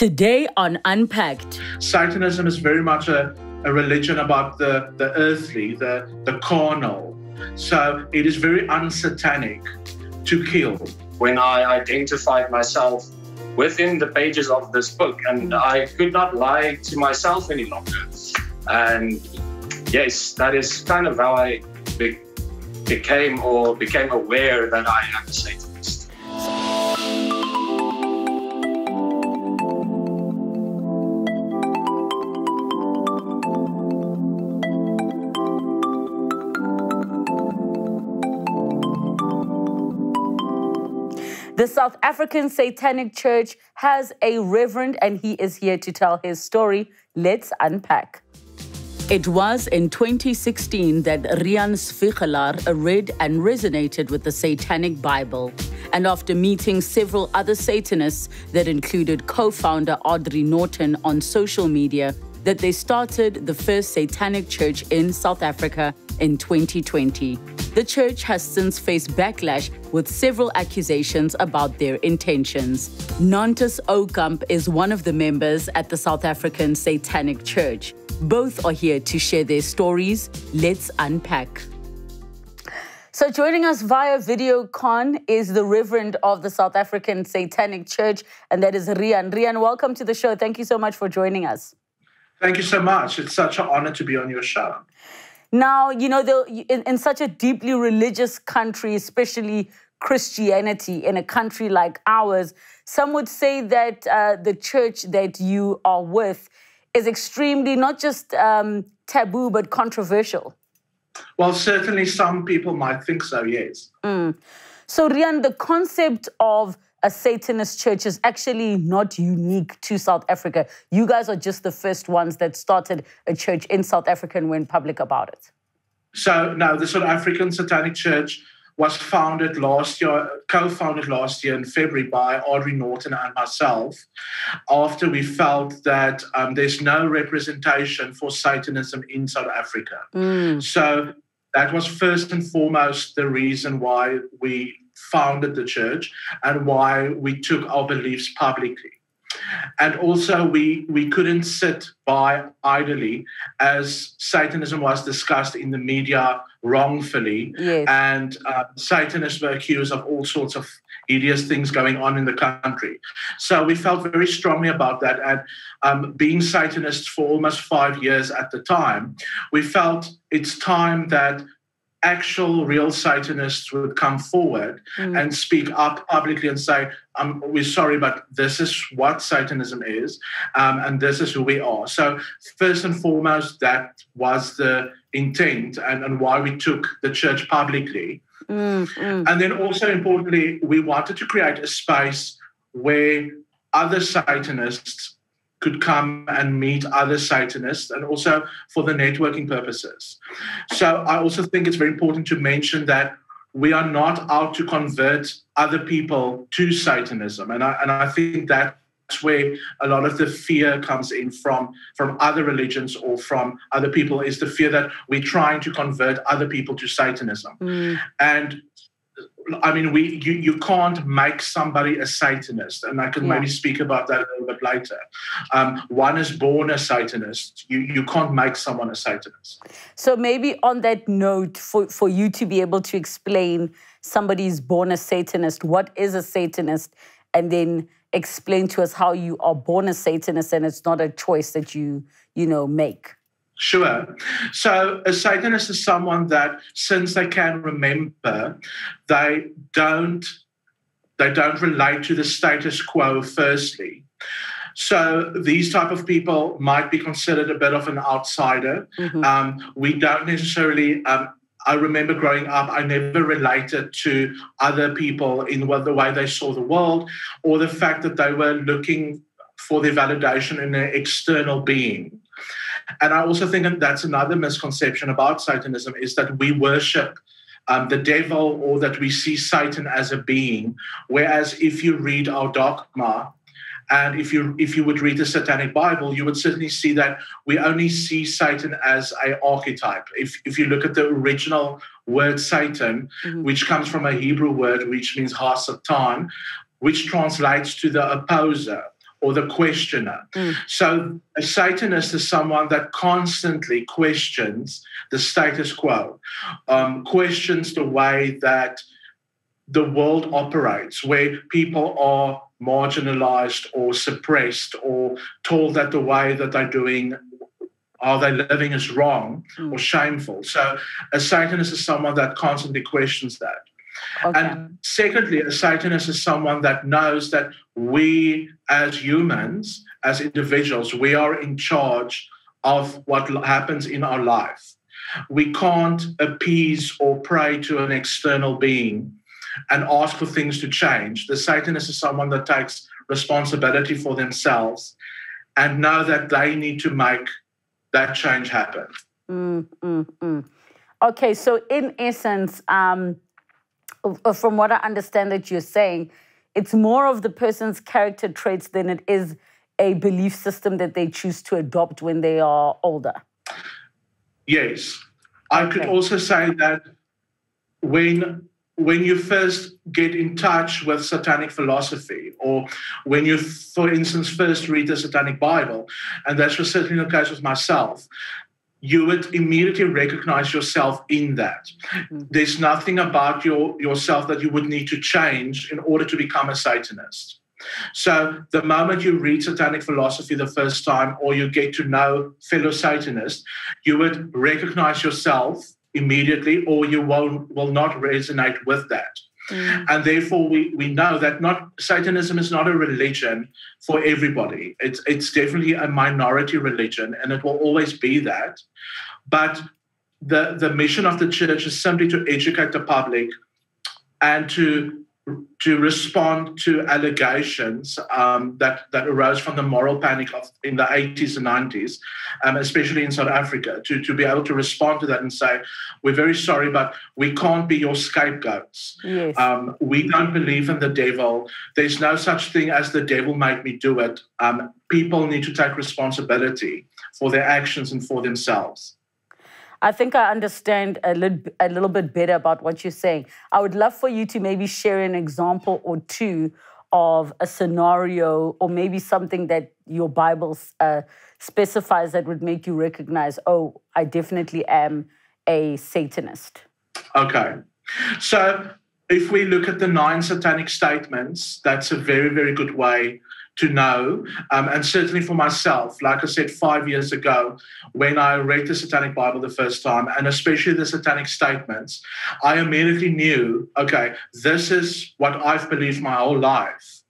Today on Unpacked, Satanism is very much a, a religion about the, the earthly, the, the carnal. So it is very unsatanic to kill. When I identified myself within the pages of this book, and I could not lie to myself any longer. And yes, that is kind of how I be- became or became aware that I am a Satanist. The South African Satanic Church has a reverend and he is here to tell his story. Let's unpack. It was in 2016 that Riaan Swiegelaar read and resonated with the Satanic Bible. And after meeting several other Satanists that included co founder Audrey Norton on social media, that they started the first Satanic Church in South Africa in 2020. The church has since faced backlash with several accusations about their intentions. Nantes Aucamp is one of the members at the South African Satanic Church. Both are here to share their stories. Let's unpack. So, joining us via video con is the Reverend of the South African Satanic Church, and that is Riaan. Riaan, welcome to the show. Thank you so much for joining us. Thank you so much. It's such an honor to be on your show. Now, you know, the, in, in such a deeply religious country, especially Christianity, in a country like ours, some would say that uh, the church that you are with is extremely not just um, taboo, but controversial. Well, certainly some people might think so, yes. So, Riaan, the concept of a Satanist church is actually not unique to South Africa. You guys are just the first ones that started a church in South Africa and went public about it. So, no, the South African Satanic Church was founded last year, co founded last year in February by Audrey Norton and myself, after we felt that um, there's no representation for Satanism in South Africa. So, that was first and foremost the reason why we founded the church and why we took our beliefs publicly. And also, we, we couldn't sit by idly as Satanism was discussed in the media wrongfully. Yes. And uh, Satanists were accused of all sorts of hideous things going on in the country. So we felt very strongly about that. And um, being Satanists for almost five years at the time, we felt it's time that actual real Satanists would come forward and speak up publicly and say, um, We're sorry, but this is what Satanism is, um, and this is who we are. So, first and foremost, that was the intent and, and why we took the church publicly. And then, also importantly, we wanted to create a space where other Satanists could come and meet other Satanists and also for the networking purposes. So I also think it's very important to mention that we are not out to convert other people to Satanism. And I, and I think that's where a lot of the fear comes in from, from other religions or from other people is the fear that we're trying to convert other people to Satanism. Mm. And I mean, we you, you can't make somebody a Satanist, and I can Yeah. maybe speak about that a little bit later. Um, one is born a Satanist. You you can't make someone a Satanist. So maybe on that note, for, for you to be able to explain somebody is born a Satanist, what is a Satanist, and then explain to us how you are born a Satanist and it's not a choice that you, you know, make. Sure. So a Satanist is someone that, since they can remember, they don't they don't relate to the status quo. Firstly, so these type of people might be considered a bit of an outsider. Um, we don't necessarily. Um, I remember growing up, I never related to other people in what the way they saw the world, or the fact that they were looking for their validation in an external being. And I also think that that's another misconception about Satanism is that we worship um, the devil or that we see Satan as a being. Whereas if you read our dogma, and if you if you would read the Satanic Bible, you would certainly see that we only see Satan as an archetype. If if you look at the original word Satan, which comes from a Hebrew word which means Hasatan, which translates to the opposer or the questioner. Mm. So a Satanist is someone that constantly questions the status quo, um, questions the way that the world operates, where people are marginalized or suppressed or told that the way that they're doing how they're living is wrong Mm. or shameful. So a Satanist is someone that constantly questions that. Okay. And secondly, a Satanist is someone that knows that we as humans, as individuals, we are in charge of what happens in our life. We can't appease or pray to an external being and ask for things to change. The Satanist is someone that takes responsibility for themselves and know that they need to make that change happen. Mm, mm, mm. Okay, so in essence, um, from what I understand that you're saying, it's more of the person's character traits than it is a belief system that they choose to adopt when they are older. Yes. I could also say that when when you first get in touch with satanic philosophy, or when you, for instance, first read the satanic Bible, and that's was certainly the case with myself, you would immediately recognize yourself in that. Mhm. There's nothing about your yourself that you would need to change in order to become a Satanist. So the moment you read satanic philosophy the first time or you get to know fellow Satanists, you would recognize yourself immediately or you will, will not resonate with that. Mm. And therefore we, we know that not Satanism is not a religion for everybody. It's it's definitely a minority religion and it will always be that. But the, the mission of the church is simply to educate the public and to to respond to allegations um, that that arose from the moral panic of in the 80s and 90s, um, especially in South Africa, to, to be able to respond to that and say, we're very sorry, but we can't be your scapegoats. Yes. Um, we don't believe in the devil. There's no such thing as the devil made me do it. Um, people need to take responsibility for their actions and for themselves. I think I understand a little, a little bit better about what you're saying. I would love for you to maybe share an example or two of a scenario or maybe something that your Bible uh, specifies that would make you recognize, oh, I definitely am a Satanist. Okay. So if we look at the nine satanic statements, that's a very, very good way to know. Um, and certainly for myself, like I said, five years ago, when I read the Satanic Bible the first time, and especially the satanic statements, I immediately knew okay, this is what I've believed my whole life.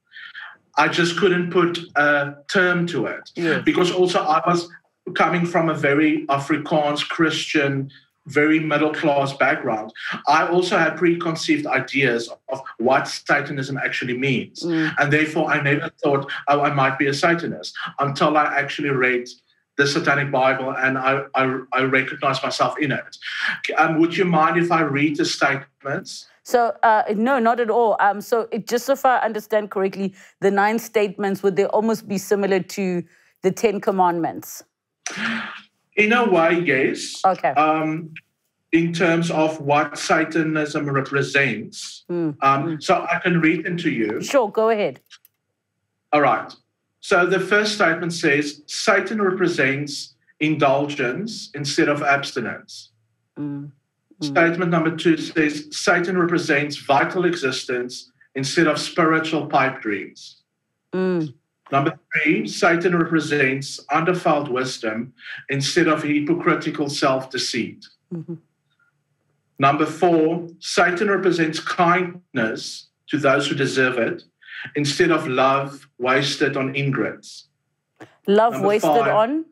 I just couldn't put a term to it Yes. because also I was coming from a very Afrikaans Christian, very middle class background. I also had preconceived ideas of what Satanism actually means. Mm. And therefore, I never thought, oh, I might be a Satanist until I actually read the Satanic Bible and I, I, I recognized myself in it. Um, would you mind if I read the statements? So, uh, no, not at all. Um, so, it, just if I understand correctly, the nine statements would they almost be similar to the Ten Commandments? In a way, yes. Okay. Um, in terms of what Satanism represents. Mm, Um, So I can read them to you. Sure, go ahead. All right. So the first statement says Satan represents indulgence instead of abstinence. Mm, Statement number two says Satan represents vital existence instead of spiritual pipe dreams. mm, Number three, Satan represents undefiled wisdom instead of hypocritical self deceit. mhm. Number four, Satan represents kindness to those who deserve it instead of love wasted on ingrates. Love Number wasted five. on?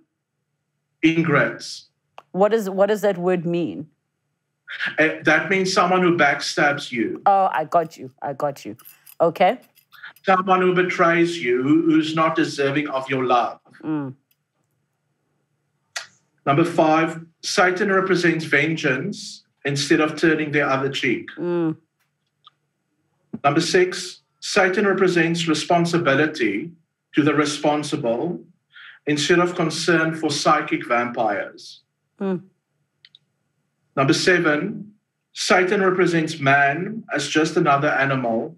Ingrates. What, is, what does that word mean? Eh, That means someone who backstabs you, Oh, I got you. I got you. Okay. Someone who betrays you, who's not deserving of your love. Mm, Number five, Satan represents vengeance instead of turning the other cheek. mm, Number six, Satan represents responsibility to the responsible instead of concern for psychic vampires. Hmm. Number seven, Satan represents man as just another animal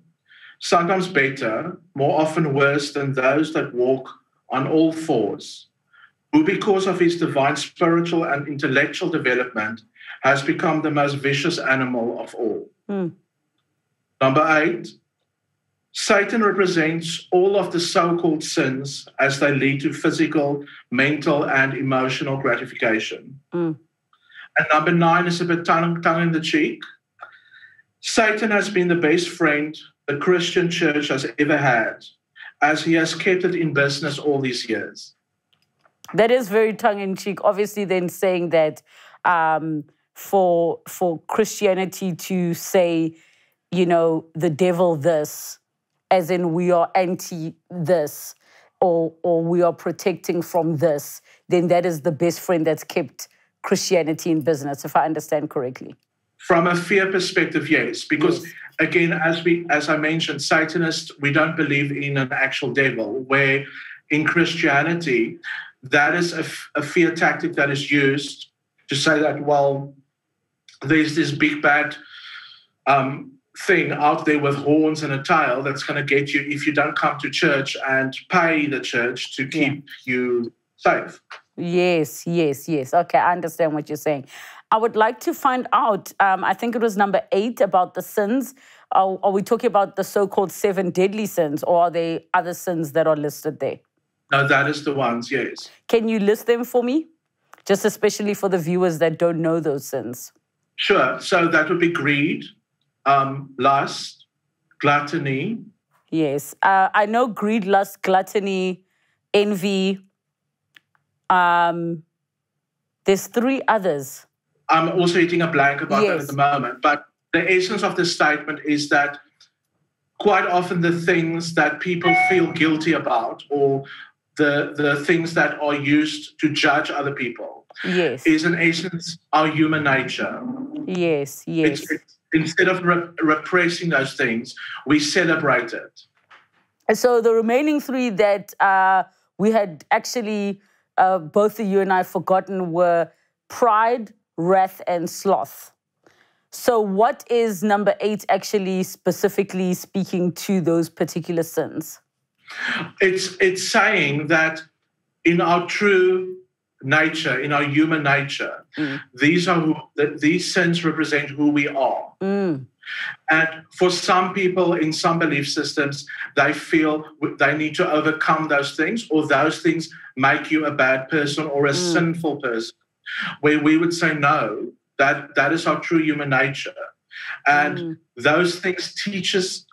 sometimes better, more often worse than those that walk on all fours, who, because of his divine spiritual and intellectual development, has become the most vicious animal of all. Mm. Number eight, Satan represents all of the so called sins as they lead to physical, mental, and emotional gratification. Mm. And number nine is a bit tongue, tongue in the cheek. Satan has been the best friend the Christian church has ever had, as he has kept it in business all these years. That is very tongue in cheek. Obviously, then saying that um, for for Christianity to say, you know, the devil this, as in we are anti this, or or we are protecting from this, then that is the best friend that's kept Christianity in business, if I understand correctly. From a fear perspective, yes, because yes. Again, as we as I mentioned, Satanists, we don't believe in an actual devil. Where in Christianity, that is a, a fear tactic that is used to say that well, there's this big bad um, thing out there with horns and a tail that's going to get you if you don't come to church and pay the church to keep yeah. you safe. Yes, yes, yes. Okay, I understand what you're saying. I would like to find out, um, I think it was number eight about the sins. Are, are we talking about the so called seven deadly sins, or are there other sins that are listed there? No, that is the ones, yes. Can you list them for me? Just especially for the viewers that don't know those sins. Sure. So that would be greed, um, lust, gluttony. Yes. Uh, I know greed, lust, gluttony, envy, um, there's three others. I'm also hitting a blank about yes. that at the moment. But the essence of the statement is that quite often the things that people feel guilty about or the, the things that are used to judge other people yes. is in essence our human nature. Yes, yes. It's, it's, instead of re- repressing those things, we celebrate it. And so the remaining three that uh, we had actually uh, both you and I forgotten were pride, wrath, and sloth. So, what is number eight actually specifically speaking to those particular sins? It's it's saying that in our true nature, in our human nature, mm. these are who, these sins represent who we are. Mm. And for some people in some belief systems, they feel they need to overcome those things, or those things make you a bad person or a mm. sinful person. Where we would say, no, that, that is our true human nature. And mm. those things teaches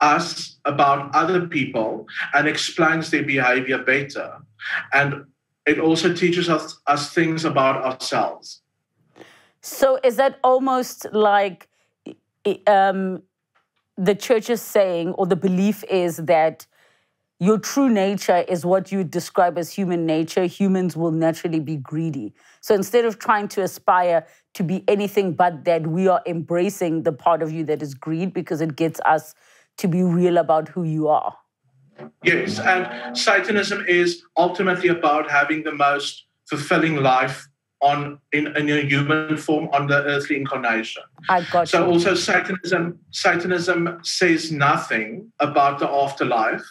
us about other people and explains their behavior better. And it also teaches us, us things about ourselves. So is that almost like um, the church is saying, or the belief is that your true nature is what you describe as human nature. Humans will naturally be greedy. So instead of trying to aspire to be anything but that, we are embracing the part of you that is greed because it gets us to be real about who you are. Yes, and Satanism is ultimately about having the most fulfilling life on in, in a human form on the earthly incarnation. I got so you. also Satanism Satanism says nothing about the afterlife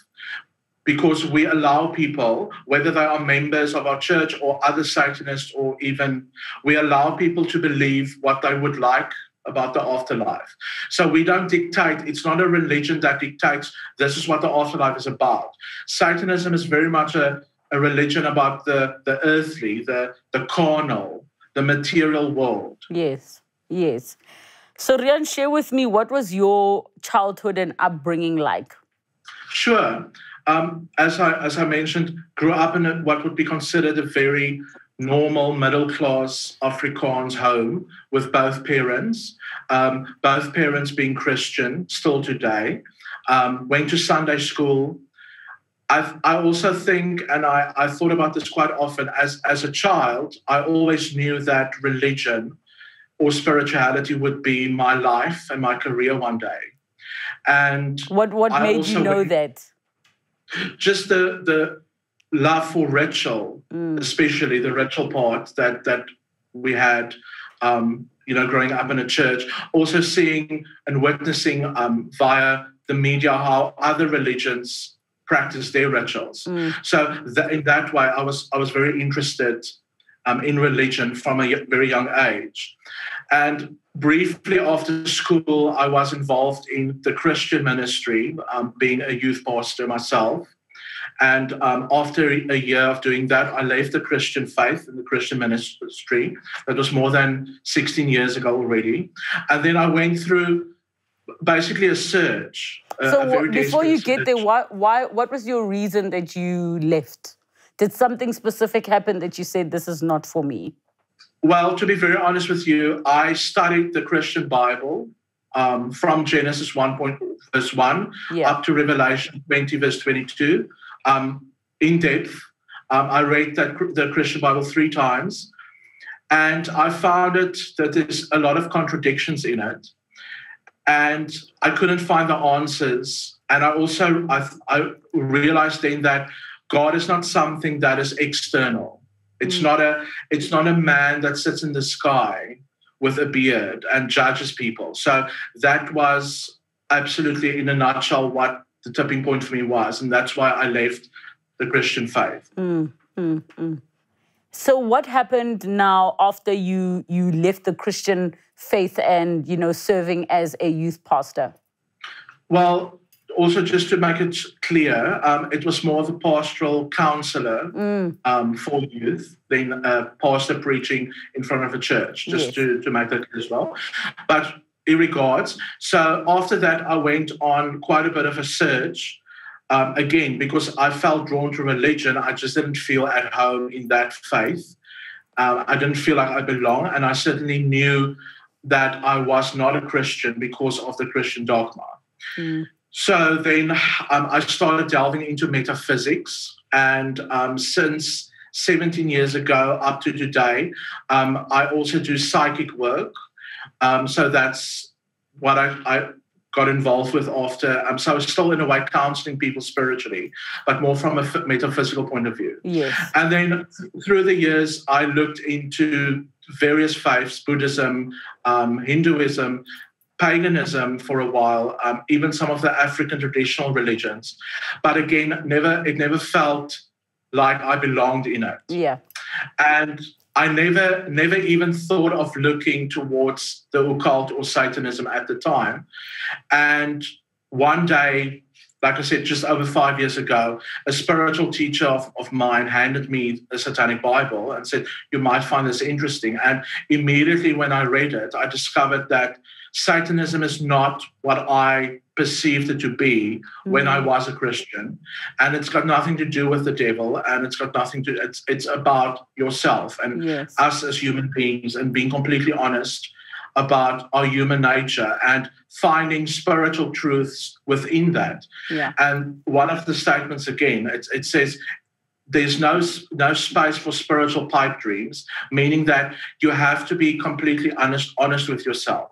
because we allow people, whether they are members of our church or other Satanists, or even we allow people to believe what they would like about the afterlife. So we don't dictate, it's not a religion that dictates this is what the afterlife is about. Satanism is very much a a religion about the, the earthly, the, the carnal, the material world. Yes, yes. So, Riaan, share with me what was your childhood and upbringing like? Sure. Um, as I as I mentioned, grew up in a, what would be considered a very normal middle class Afrikaans home with both parents, um, both parents being Christian still today. Um, went to Sunday school, i I also think, and I, I thought about this quite often, as, as a child, I always knew that religion or spirituality would be my life and my career one day. And what, what made you know that? Just the, the love for ritual, mm. especially the ritual part that, that we had, um, you know, growing up in a church, also seeing and witnessing um, via the media how other religions practice their rituals. Mm. So that, in that way, I was I was very interested um, in religion from a very young age, and briefly after school, I was involved in the Christian ministry, um, being a youth pastor myself. And um, after a year of doing that, I left the Christian faith and the Christian ministry. That was more than 16 years ago already. And then I went through basically a search. So a before you get there, why, why, what was your reason that you left? Did something specific happen that you said, this is not for me? Well, to be very honest with you, I studied the Christian Bible um, from Genesis 1 point, verse 1 yeah. up to Revelation 20 verse 22 um, in depth. Um, I read that the Christian Bible three times, and I found it that there's a lot of contradictions in it, and I couldn't find the answers. And I also I, I realized then that God is not something that is external. It's mm. not a it's not a man that sits in the sky with a beard and judges people. So that was absolutely in a nutshell what the tipping point for me was, and that's why I left the Christian faith. Mm, mm. So, what happened now after you you left the Christian faith and you know serving as a youth pastor? Well, also just to make it clear, um, it was more of a pastoral counselor mm. um, for youth than a pastor preaching in front of a church. Just yes. to, to make that clear as well, but in regards. So after that, I went on quite a bit of a search. Um, again, because I felt drawn to religion, I just didn't feel at home in that faith. Uh, I didn't feel like I belong, and I certainly knew that I was not a Christian because of the Christian dogma. Mm. So then um, I started delving into metaphysics, and um, since 17 years ago up to today, um, I also do psychic work. Um, so that's what I, I, got involved with after. Um, so I was still in a way counseling people spiritually, but more from a metaphysical point of view. Yes. And then through the years, I looked into various faiths, Buddhism, um, Hinduism, paganism for a while, um, even some of the African traditional religions. But again, never it never felt like I belonged in it. Yeah. And I never, never even thought of looking towards the occult or Satanism at the time. And one day, like I said, just over five years ago, a spiritual teacher of, of mine handed me a satanic Bible and said, You might find this interesting. And immediately when I read it, I discovered that Satanism is not what I perceived it to be mm-hmm. when I mm. was a Christian. And it's got nothing to do with the devil and it's got nothing to it's it's about yourself and yes. us as human beings and being completely honest about our human nature and finding spiritual truths within that. Yeah. And one of the statements again, it, it says there's no no space for spiritual pipe dreams, meaning that you have to be completely honest honest with yourself.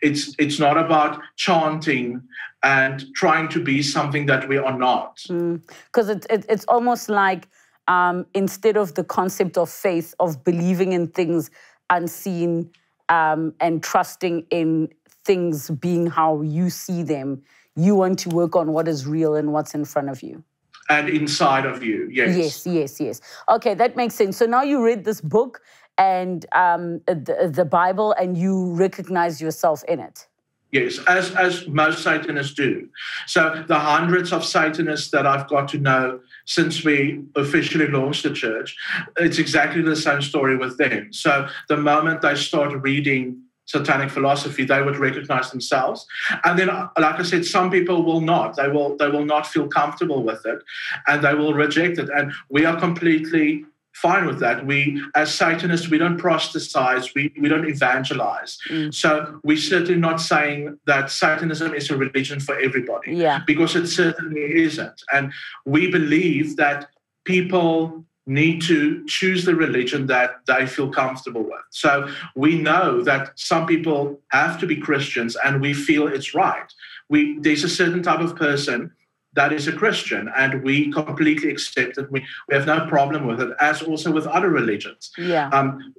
It's it's not about chanting and trying to be something that we are not. Because mm. it, it, it's almost like um, instead of the concept of faith of believing in things unseen um, and trusting in things being how you see them, you want to work on what is real and what's in front of you and inside of you. Yes. Yes, yes, yes. Okay, that makes sense. So now you read this book and um, the, the Bible and you recognize yourself in it. Yes, as as most Satanists do. So the hundreds of Satanists that I've got to know since we officially launched the church, it's exactly the same story with them. So the moment they start reading satanic philosophy, they would recognize themselves. And then, like I said, some people will not. They will they will not feel comfortable with it, and they will reject it. And we are completely fine with that. We, as Satanists, we don't proselytize, we, we don't evangelize. Mm. So we're certainly not saying that Satanism is a religion for everybody. Yeah. Because it certainly isn't. And we believe that people need to choose the religion that they feel comfortable with. So we know that some people have to be Christians and we feel it's right. We there's a certain type of person that is a Christian, and we completely accept it. We, we have no problem with it, as also with other religions. Yeah. Um,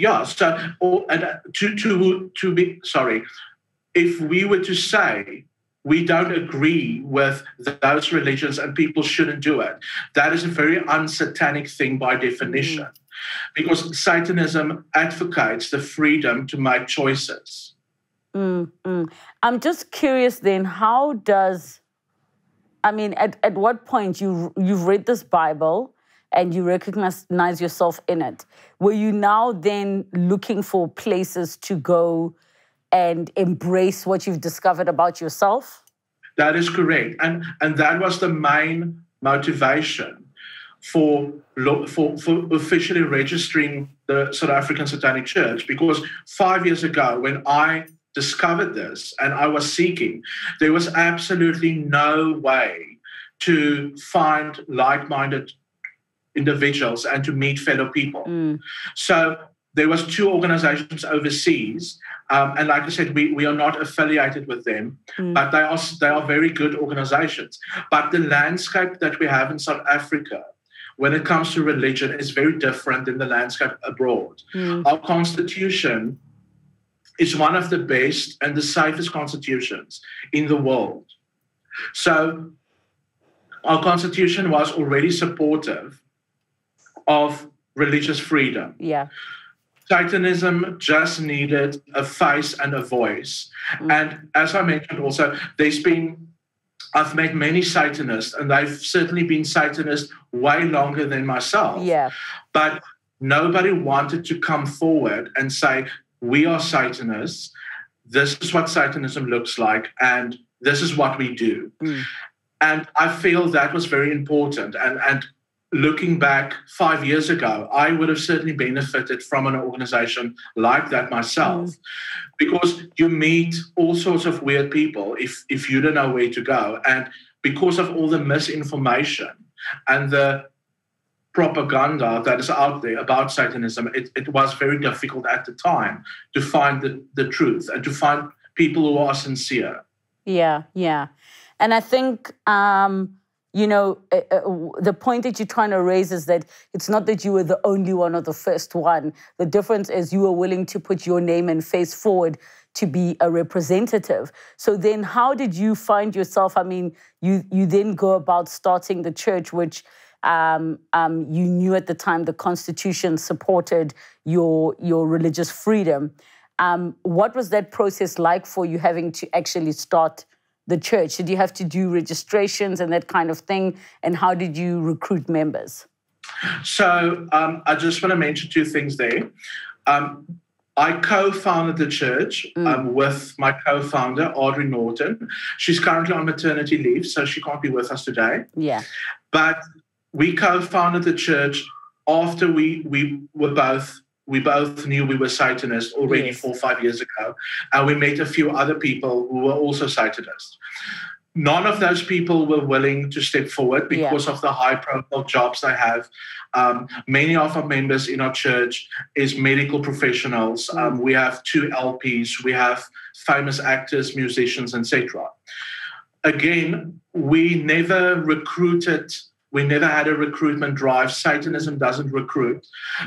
Yeah. So, or, and uh, to to to be sorry, if we were to say we don't agree with those religions and people shouldn't do it, that is a very unsatanic thing by definition, mm. because Satanism advocates the freedom to make choices. Mm, mm. I'm just curious then, how does, I mean, at, at what point you, you've read this Bible and you recognize yourself in it, were you now then looking for places to go and embrace what you've discovered about yourself? That is correct. And, and that was the main motivation for, for, for officially registering the South African Satanic Church because five years ago, when I discovered this and I was seeking, there was absolutely no way to find like minded individuals and to meet fellow people. Mm. So there was two organizations overseas um, and like i said we, we are not affiliated with them mm. but they are they are very good organizations but the landscape that we have in south africa when it comes to religion is very different than the landscape abroad mm. our constitution is one of the best and the safest constitutions in the world. So our constitution was already supportive of religious freedom. Yeah. Satanism just needed a face and a voice. Mm. And as I mentioned also, there's been I've met many Satanists, and they've certainly been Satanists way longer than myself. Yeah. But nobody wanted to come forward and say, we are Satanists. This is what Satanism looks like, and this is what we do. Mm. And I feel that was very important. And, and looking back five years ago, I would have certainly benefited from an organization like that myself, mm. because you meet all sorts of weird people if, if you don't know where to go. And because of all the misinformation and the propaganda that is out there about Satanism, it, it was very difficult at the time to find the, the truth and to find people who are sincere. Yeah, yeah. And I think, um, you know, uh, uh, the point that you're trying to raise is that it's not that you were the only one or the first one. The difference is you were willing to put your name and face forward to be a representative. So then how did you find yourself? I mean, you you then go about starting the church, which um, um, you knew at the time the Constitution supported your your religious freedom. Um, what was that process like for you having to actually start the church? Did you have to do registrations and that kind of thing? And how did you recruit members? So um, I just want to mention two things there. Um, I co-founded the church mm. um, with my co-founder Audrey Norton. She's currently on maternity leave, so she can't be with us today. Yeah, but we co-founded the church after we we were both we both knew we were Satanists already yes. four or five years ago, and we met a few other people who were also Satanists. None of those people were willing to step forward because yeah. of the high profile jobs they have. Um, many of our members in our church is medical professionals. Mm. Um, we have two LPs. We have famous actors, musicians, etc. Again, we never recruited we never had a recruitment drive. Satanism doesn't recruit.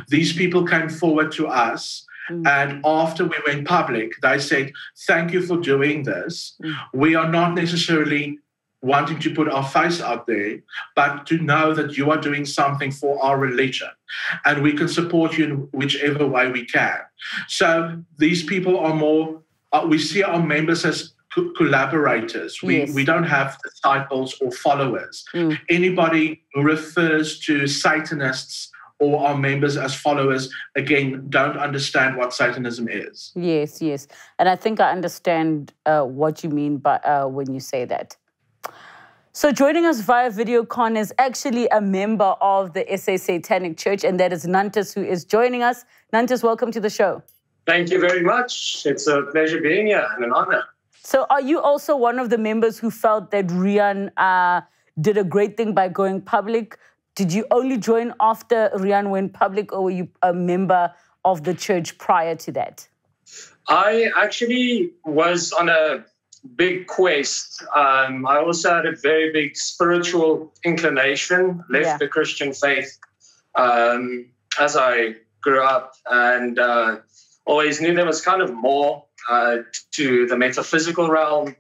These people came forward to us. Mm. And after we went public, they said, Thank you for doing this. Mm. We are not necessarily wanting to put our face out there, but to know that you are doing something for our religion and we can support you in whichever way we can. So these people are more, uh, we see our members as co- collaborators. We, yes. we don't have disciples or followers. Mm. Anybody who refers to Satanists or our members as followers, again, don't understand what Satanism is. Yes, yes. And I think I understand uh, what you mean by uh, when you say that. So joining us via video con is actually a member of the SA Satanic Church, and that is Nantes, who is joining us. Nantes, welcome to the show. Thank you very much. It's a pleasure being here and an honor. So, are you also one of the members who felt that Riaan uh, did a great thing by going public? Did you only join after Riaan went public, or were you a member of the church prior to that? I actually was on a big quest. Um, I also had a very big spiritual inclination, left yeah. the Christian faith um, as I grew up and uh, always knew there was kind of more uh, to the metaphysical realm.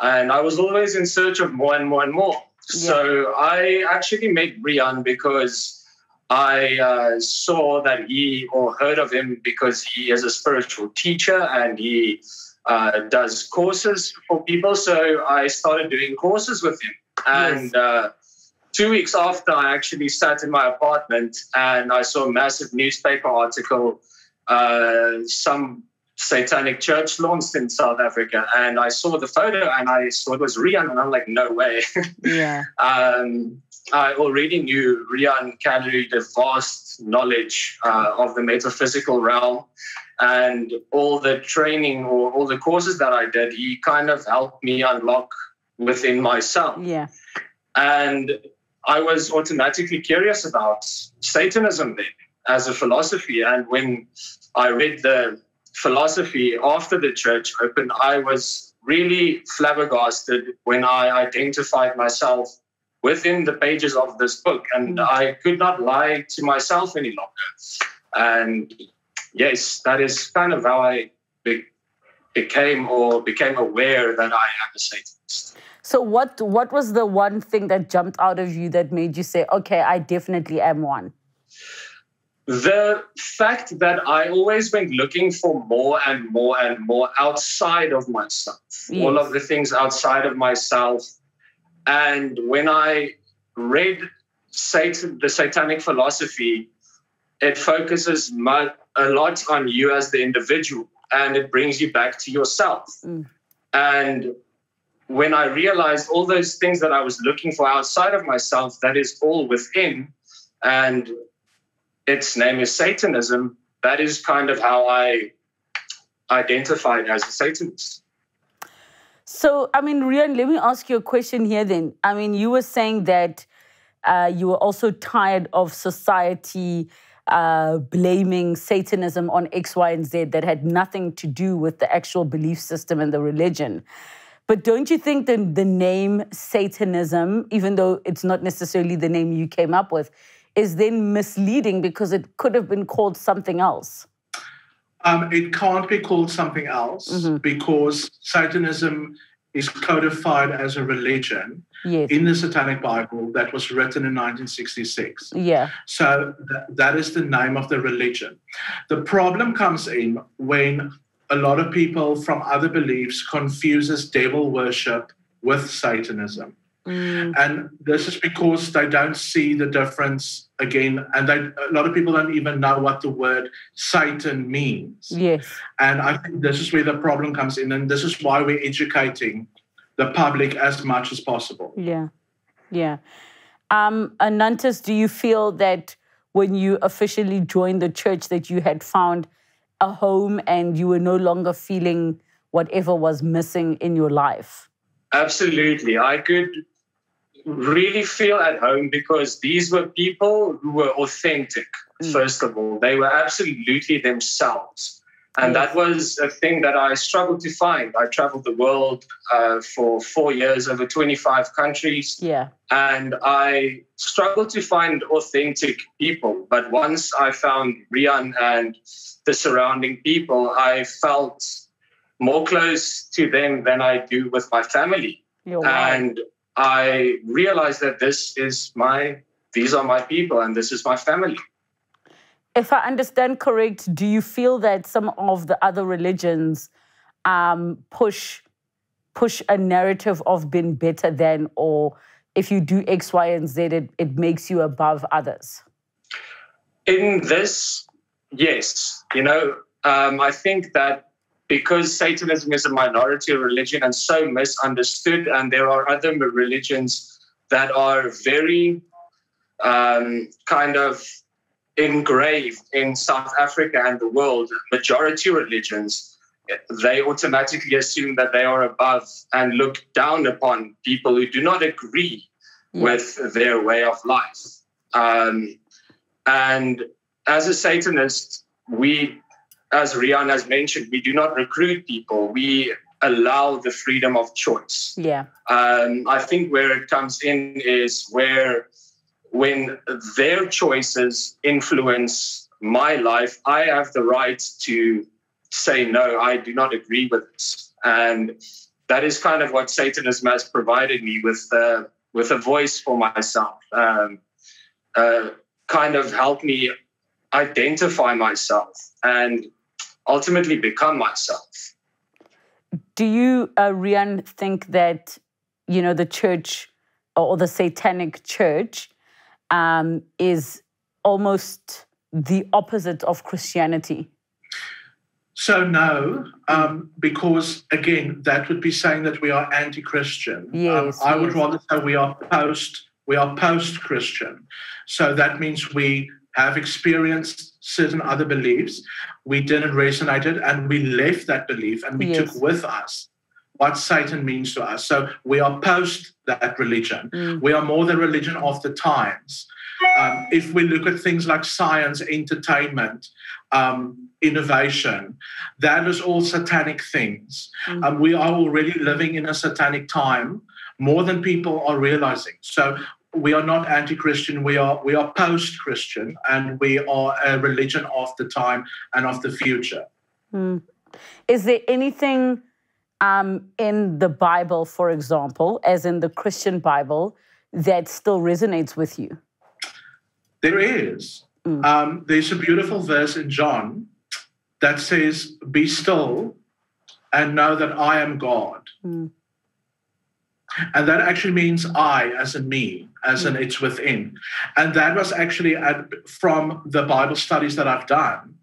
And I was always in search of more and more and more. Yeah. So I actually met Riaan because I uh, saw that he or heard of him because he is a spiritual teacher and he uh, does courses for people. So I started doing courses with him. And yes. uh, two weeks after, I actually sat in my apartment and I saw a massive newspaper article. Uh, some satanic church launched in South Africa, and I saw the photo and I saw it was Riaan, and I'm like, no way. Yeah. um, I already knew Riaan carried a vast knowledge uh, of the metaphysical realm and all the training or all the courses that I did, he kind of helped me unlock within myself. Yeah. And I was automatically curious about Satanism then as a philosophy. And when I read the philosophy after the church opened, I was really flabbergasted when I identified myself within the pages of this book. And mm. I could not lie to myself any longer. And yes, that is kind of how I be- became or became aware that I am a Satanist. So what what was the one thing that jumped out of you that made you say, okay, I definitely am one? The fact that I always went looking for more and more and more outside of myself, yes. all of the things outside of myself. And when I read Satan, the satanic philosophy, it focuses much, a lot on you as the individual and it brings you back to yourself. Mm. And when I realized all those things that I was looking for outside of myself, that is all within, and its name is Satanism, that is kind of how I identified as a Satanist. So, I mean, Riaan, let me ask you a question here then. I mean, you were saying that uh, you were also tired of society uh, blaming Satanism on X, Y, and Z that had nothing to do with the actual belief system and the religion. But don't you think that the name Satanism, even though it's not necessarily the name you came up with, is then misleading because it could have been called something else? Um, it can't be called something else mm-hmm. because Satanism is codified as a religion yes. in the Satanic Bible that was written in 1966. Yeah. So th- that is the name of the religion. The problem comes in when a lot of people from other beliefs confuses devil worship with Satanism. Mm. And this is because they don't see the difference again, and they, a lot of people don't even know what the word Satan means. Yes. And I think this is where the problem comes in, and this is why we're educating the public as much as possible. Yeah, yeah. Um, Anantas, do you feel that when you officially joined the church that you had found a home and you were no longer feeling whatever was missing in your life? Absolutely. I could really feel at home because these were people who were authentic, mm. first of all. They were absolutely themselves. And that was a thing that I struggled to find. I traveled the world uh, for four years over 25 countries. Yeah. And I struggled to find authentic people. But once I found Riaan and the surrounding people, I felt more close to them than I do with my family. And I realized that this is my, these are my people and this is my family. If I understand correct, do you feel that some of the other religions um, push push a narrative of being better than, or if you do X, Y, and Z, it, it makes you above others? In this, yes. You know, um, I think that because Satanism is a minority religion and so misunderstood, and there are other religions that are very um, kind of engraved in South Africa and the world, majority religions, they automatically assume that they are above and look down upon people who do not agree yeah. with their way of life. Um, and as a Satanist, we, as Riaan has mentioned, we do not recruit people. We allow the freedom of choice. Yeah. Um, I think where it comes in is where when their choices influence my life, I have the right to say, no, I do not agree with this. And that is kind of what Satanism has provided me with, uh, with a voice for myself, um, uh, kind of helped me identify myself and ultimately become myself. Do you, uh, Riaan, think that, you know, the church or the satanic church um, is almost the opposite of Christianity? So no, um, because again, that would be saying that we are anti-Christian. Yes, um, I yes. would rather say we are post. We are post-Christian. So that means we have experienced certain other beliefs. We didn't resonate it, and we left that belief, and we Yes. took with us what Satan means to us. So we are post that religion. Mm. We are more the religion of the times. Um, if we look at things like science, entertainment, um, innovation, that is all satanic things. Mm. Um, we are already living in a satanic time more than people are realizing. So we are not anti-Christian. We are we are post-Christian, and we are a religion of the time and of the future. Mm. Is there anything um, in the Bible, for example, as in the Christian Bible, that still resonates with you? There is. Mm. Um, there's a beautiful verse in John that says, Be still and know that I am God. Mm. And that actually means I, as in me, as in mm. it's within. And that was actually at, from the Bible studies that I've done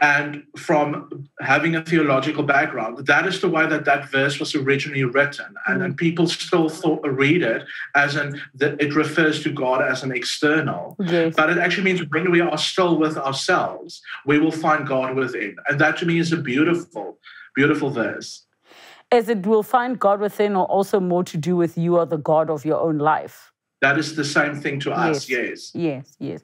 and from having a theological background. That is the way that that verse was originally written. And mm. then people still thought, read it as in that it refers to God as an external. Yes. But it actually means when we are still with ourselves, we will find God within. And that to me is a beautiful, beautiful verse. As it will find God within, or also more to do with you are the God of your own life. That is the same thing to us, yes. Yes, yes.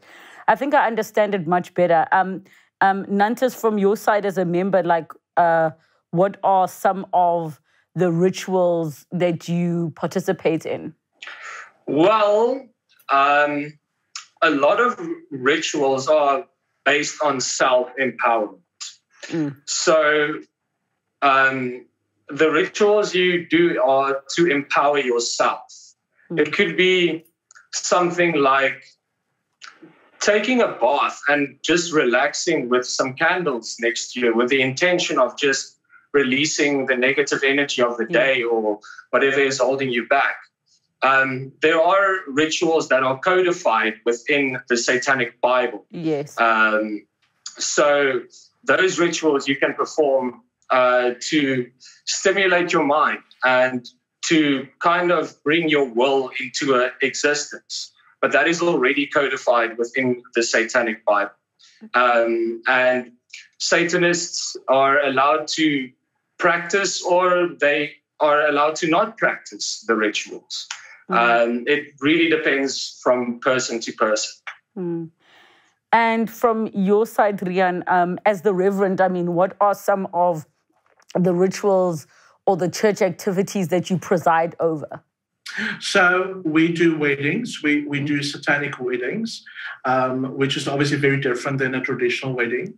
I think I understand it much better. Um, um, Nantes, from your side as a member, like, uh, what are some of the rituals that you participate in? Well, um, a lot of rituals are based on self empowerment. Mm. So, um, the rituals you do are to empower yourself. Mm. It could be something like taking a bath and just relaxing with some candles next to you with the intention of just releasing the negative energy of the day or whatever is holding you back. Um, there are rituals that are codified within the Satanic Bible. Yes. Um, so those rituals you can perform uh, to stimulate your mind and to kind of bring your will into a existence. But that is already codified within the Satanic Bible. Um, and Satanists are allowed to practice or they are allowed to not practice the rituals. Mm. Um, it really depends from person to person. Mm. And from your side, Riaan, um, as the Reverend, I mean, what are some of the rituals or the church activities that you preside over? So we do weddings. We we do satanic weddings, um, which is obviously very different than a traditional wedding.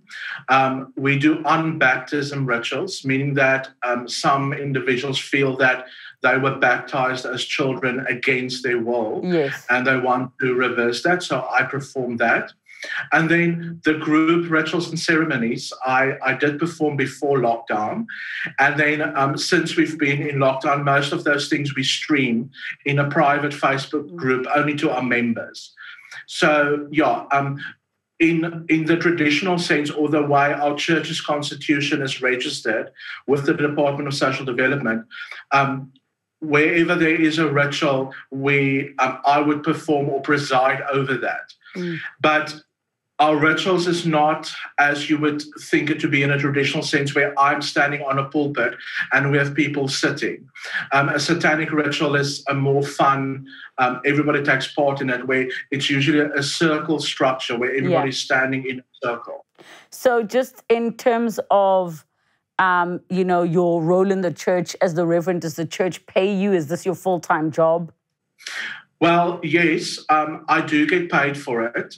Um, we do unbaptism rituals, meaning that um, some individuals feel that they were baptized as children against their will, Yes. and they want to reverse that. So I perform that. And then the group rituals and ceremonies I, I did perform before lockdown. And then um, since we've been in lockdown, most of those things we stream in a private Facebook group only to our members. So yeah, um, in in the traditional sense, or the way our church's constitution is registered with the Department of Social Development, um, wherever there is a ritual, we um, I would perform or preside over that. Mm. But our rituals is not as you would think it to be in a traditional sense, where I'm standing on a pulpit and we have people sitting. Um, a satanic ritual is a more fun. Um, everybody takes part in it, where it's usually a circle structure where everybody's standing in a circle. So, just in terms of, um, you know, your role in the church as the Reverend, does the church pay you? Is this your full time job? Well, yes, um, I do get paid for it,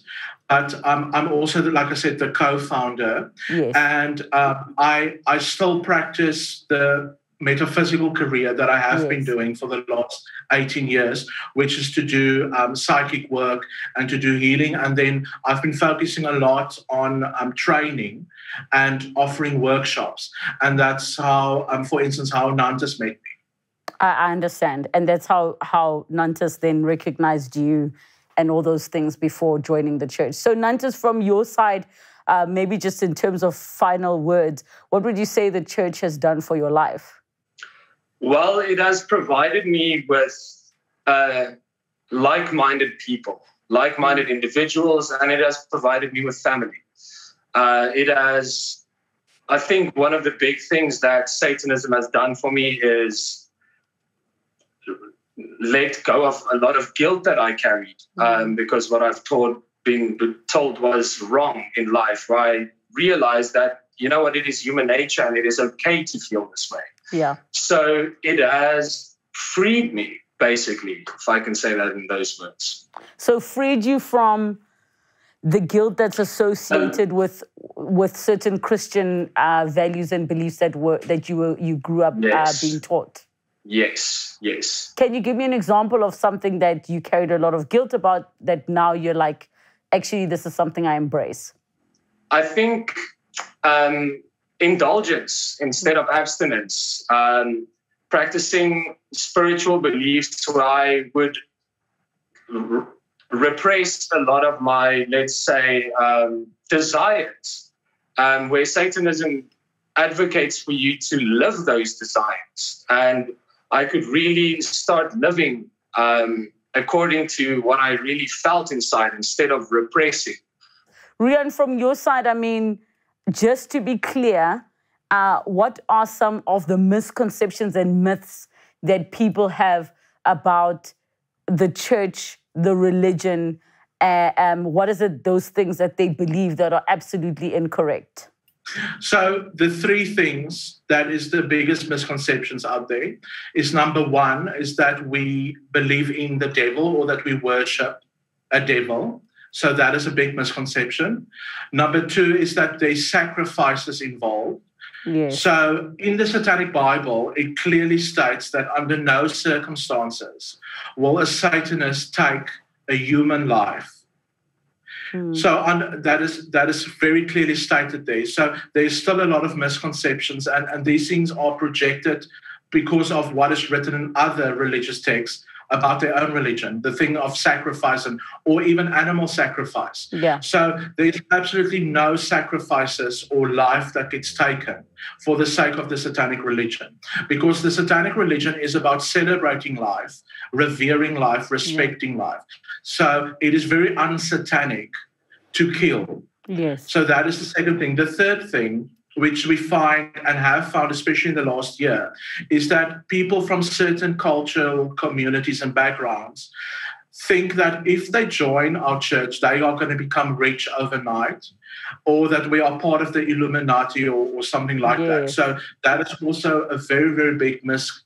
but um, I'm also, like I said, the co-founder, Yes. and um, I I still practice the metaphysical career that I have been doing for the last 18 years, which is to do um, psychic work and to do healing. And then I've been focusing a lot on um, training and offering workshops, and that's how, um, for instance, how Nantes met me. I, I understand. And that's how, how Nantes then recognized you and all those things before joining the church. So, Nantes, from your side, uh, maybe just in terms of final words, what would you say the church has done for your life? Well, it has provided me with uh, like minded people, like minded individuals, and it has provided me with family. Uh, it has, I think, one of the big things that Satanism has done for me is let go of a lot of guilt that I carried um, because what I've taught, been told was wrong in life. Where I realized that, you know what, it is human nature and it is okay to feel this way. Yeah. So it has freed me, basically, if I can say that in those words. So freed you from the guilt that's associated with with certain Christian uh, values and beliefs that were that you were you grew up Yes. uh, being taught. Yes, yes. Can you give me an example of something that you carried a lot of guilt about that now you're like, actually, this is something I embrace? I think um, indulgence instead of abstinence, um, practicing spiritual beliefs where I would r- repress a lot of my, let's say, um, desires, um, where Satanism advocates for you to live those desires. And I could really start living um, according to what I really felt inside instead of repressing. Riaan, from your side, I mean, just to be clear, uh, what are some of the misconceptions and myths that people have about the church, the religion? Uh, um, what is it, those things that they believe that are absolutely incorrect? So the three things that is the biggest misconceptions out there is number one is that we believe in the devil or that we worship a devil. So that is a big misconception. Number two is that there's sacrifices involved. Yes. So in the Satanic Bible, it clearly states that under no circumstances will a Satanist take a human life Hmm. so on, that is that is very clearly stated there. So there's still a lot of misconceptions, and, and these things are projected because of what is written in other religious texts about their own religion, the thing of sacrifice and or even animal sacrifice. Yeah. So there's absolutely no sacrifices or life that gets taken for the sake of the satanic religion. Because the satanic religion is about celebrating life, revering life, respecting life. So it is very unsatanic to kill. Yes. So that is the second thing. The third thing, which we find and have found, especially in the last year, is that people from certain cultural communities and backgrounds think that if they join our church, they are going to become rich overnight, or that we are part of the Illuminati or, or something like that. So that is also a very, very big mis-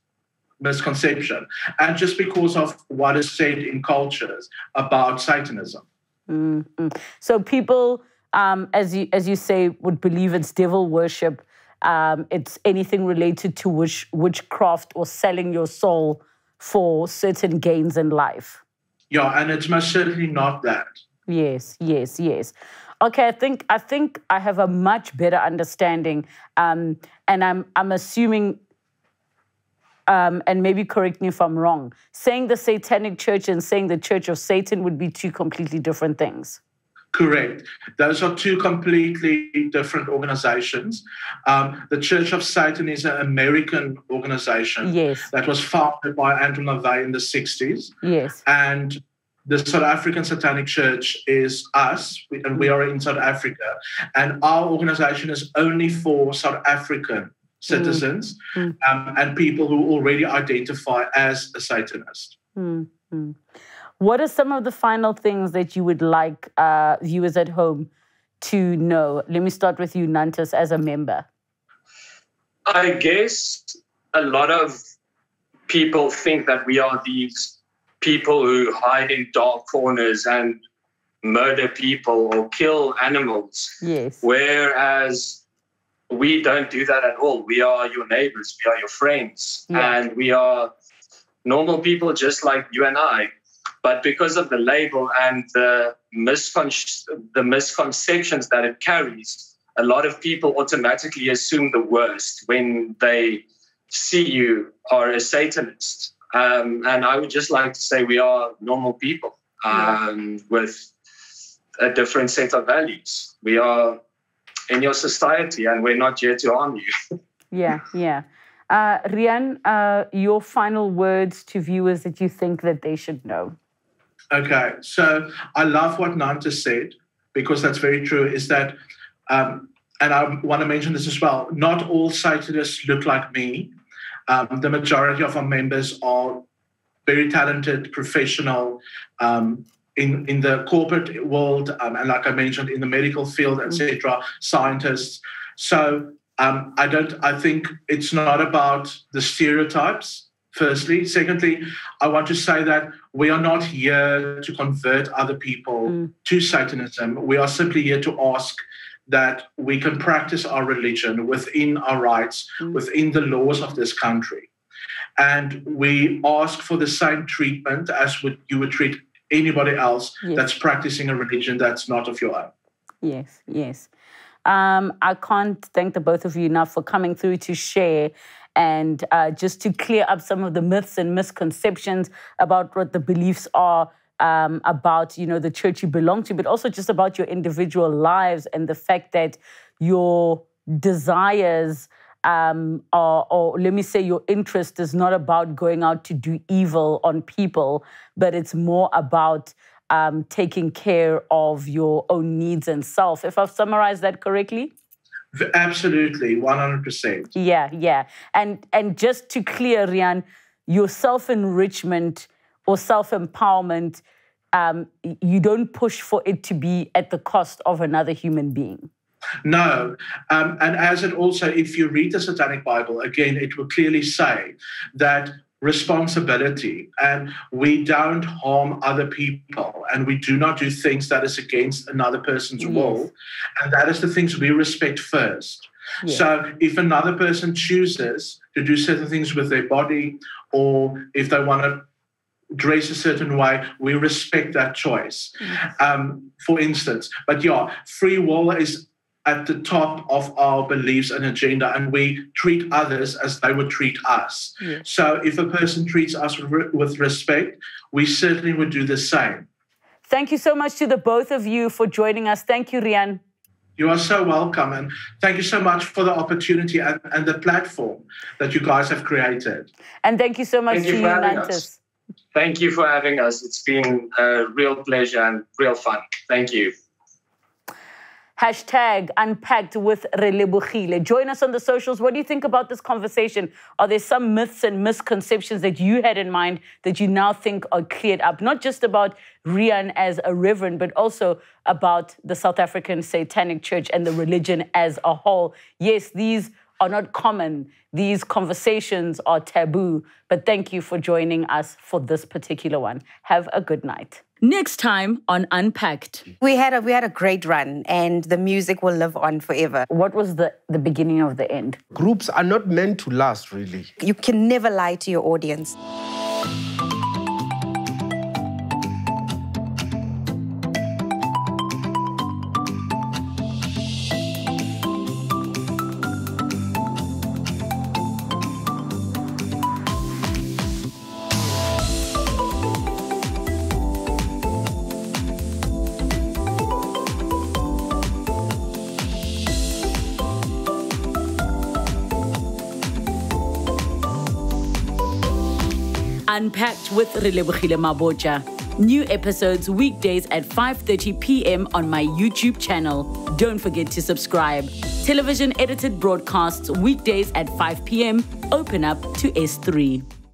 misconception. And just because of what is said in cultures about Satanism. Mm, mm. So people, um, as you as you say, would believe it's devil worship. Um, it's anything related to witch, witchcraft or selling your soul for certain gains in life. Yeah, and it's most certainly not that. Yes, yes, yes. Okay, I think I think I have a much better understanding, um, and I'm I'm assuming, um, and maybe correct me if I'm wrong. Saying the Satanic Church and saying the Church of Satan would be two completely different things. Correct. Those are two completely different organizations. Um, the Church of Satan is an American organization Yes, that was founded by Anton LaVey in the 60s. yes, And the South African Satanic Church is us, and we are in South Africa. And our organization is only for South African citizens Mm. Um, and people who already identify as a Satanist. Mm, mm. What are some of the final things that you would like uh, viewers at home to know? Let me start with you, Nantes, as a member. I guess a lot of people think that we are these people who hide in dark corners and murder people or kill animals. Yes. Whereas we don't do that at all. We are your neighbors, we are your friends, Yeah. and we are normal people just like you and I. But because of the label and the, miscon- the misconceptions that it carries, a lot of people automatically assume the worst when they see you are a Satanist. Um, and I would just like to say we are normal people um, with a different set of values. We are in your society and we're not here to harm you. Yeah, yeah. Uh, Riaan, uh, your final words to viewers that you think that they should know. Okay, so I love what Nantes said because that's very true. Is that, um, and I want to mention this as well. Not all Satanists look like me. Um, the majority of our members are very talented, professional um, in in the corporate world, um, and like I mentioned, in the medical field, etc. Scientists. So um, I don't. I think it's not about the stereotypes. Firstly, secondly, I want to say that we are not here to convert other people Mm. to Satanism. We are simply here to ask that we can practice our religion within our rights, Mm. within the laws of this country. And we ask for the same treatment as would you would treat anybody else Yes. that's practicing a religion that's not of your own. Yes, yes. Um, I can't thank the both of you enough for coming through to share and uh, just to clear up some of the myths and misconceptions about what the beliefs are um, about, you know, the church you belong to, but also just about your individual lives and the fact that your desires um, or, or let me say your interest is not about going out to do evil on people, but it's more about um, taking care of your own needs and self. If I've summarized that correctly? Absolutely, 100%. Yeah, yeah. And and just to clear, Riaan, your self-enrichment or self-empowerment, um, you don't push for it to be at the cost of another human being. No. Um, and as it also, if you read the Satanic Bible, again, it will clearly say that responsibility and we don't harm other people and we do not do things that is against another person's Yes. will. And that is the things we respect first. Yes. So if another person chooses to do certain things with their body or if they want to dress a certain way, we respect that choice. Um, for instance, but yeah, free will is at the top of our beliefs and agenda, and we treat others as they would treat us. Yes. So if a person treats us with, with respect, we certainly would do the same. Thank you so much to the both of you for joining us. Thank you, Riaan. You are so welcome, and thank you so much for the opportunity and, and the platform that you guys have created. And thank you so much Thank to you you, for having Nantes. us. Thank you for having us. It's been a real pleasure and real fun. Thank you. Hashtag unpacked with Relebogile. Join us on the socials. What do you think about this conversation? Are there some myths and misconceptions that you had in mind that you now think are cleared up? Not just about Riaan as a reverend, but also about the South African Satanic Church and the religion as a whole. Yes, these are not common. These conversations are taboo. But thank you for joining us for this particular one. Have a good night. Next time on Unpacked. We had a we had a great run, and the music will live on forever. What was the, the beginning of the end? Groups are not meant to last, really. You can never lie to your audience. Unpacked with Relebogile Mabotja. New episodes weekdays at 5:30 p.m. on my YouTube channel. Don't forget to subscribe. Television edited broadcasts weekdays at 5 p.m. Open up to S3.